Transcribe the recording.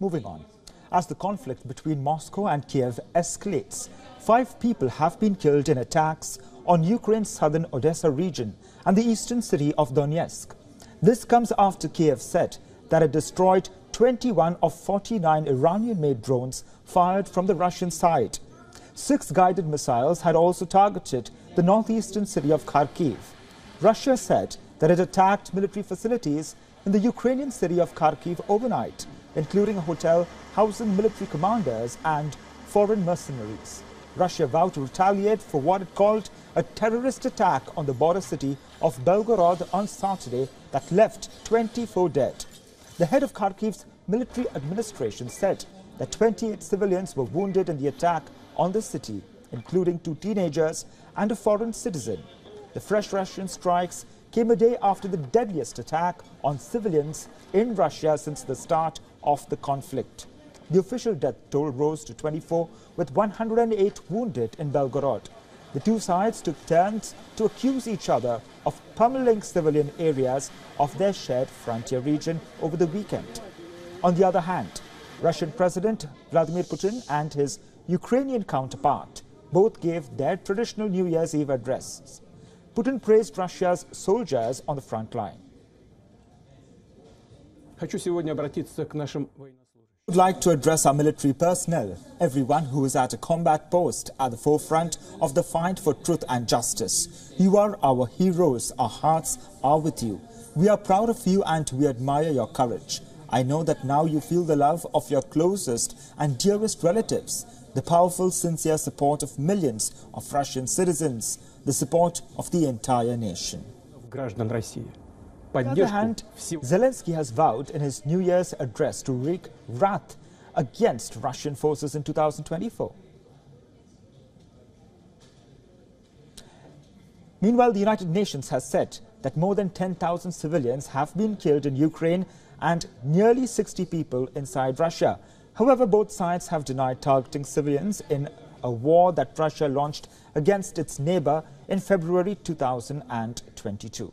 Moving on. As the conflict between Moscow and Kiev escalates, five people have been killed in attacks on Ukraine's southern Odessa region and the eastern city of Donetsk. This comes after Kiev said that it destroyed 21 of 49 Iranian-made drones fired from the Russian side. Six guided missiles had also targeted the northeastern city of Kharkiv. Russia said that it attacked military facilities in the Ukrainian city of Kharkiv overnight, including a hotel housing military commanders and foreign mercenaries. Russia vowed to retaliate for what it called a terrorist attack on the border city of Belgorod on Saturday that left 24 dead. The head of Kharkiv's military administration said that 28 civilians were wounded in the attack on the city, including two teenagers and a foreign citizen. The fresh Russian strikes came a day after the deadliest attack on civilians in Russia since the start of the conflict. The official death toll rose to 24, with 108 wounded in Belgorod. The two sides took turns to accuse each other of pummeling civilian areas of their shared frontier region over the weekend. On the other hand, Russian President Vladimir Putin and his Ukrainian counterpart both gave their traditional New Year's Eve addresses. Putin praised Russia's soldiers on the front line. I would like to address our military personnel, everyone who is at a combat post at the forefront of the fight for truth and justice. You are our heroes, our hearts are with you. We are proud of you and we admire your courage. I know that now you feel the love of your closest and dearest relatives, the powerful, sincere support of millions of Russian citizens the support of the entire nation. On the other hand, Zelensky has vowed in his New Year's address to wreak wrath against Russian forces in 2024. Meanwhile, the United Nations has said that more than 10,000 civilians have been killed in Ukraine and nearly 60 people inside Russia. However, both sides have denied targeting civilians in a war that Russia launched against its neighbor in February 2022.